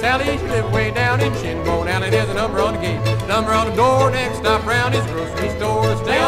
Sally. She live way down in Shinbone Alley. There's a number on the gate, number on the door. Next stop round is grocery store. Stay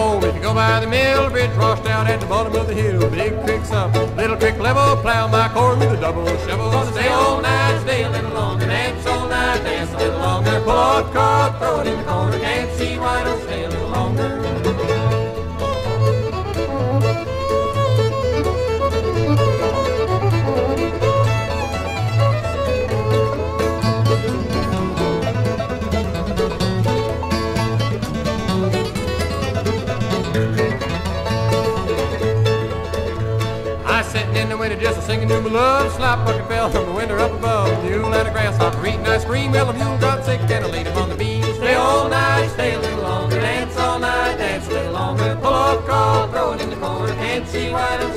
if you go by the mill. Bridge washed down at the bottom of the hill. Big creek's up, little creek level. Plow my corn with a double shovel. Stay all night, stay a little longer. Dance all night, dance a little longer. Pull out throw it in the corner. Can't see why the window just a singing to my love. Slap bucket fell from the window up above. Mule and a grasshopper eating ice cream. Well, the mule got sick and I laid him on the beam. Stay all night, stay a little longer. Dance all night, dance a little longer. Pull up, call, throw it in the corner. Can't see why I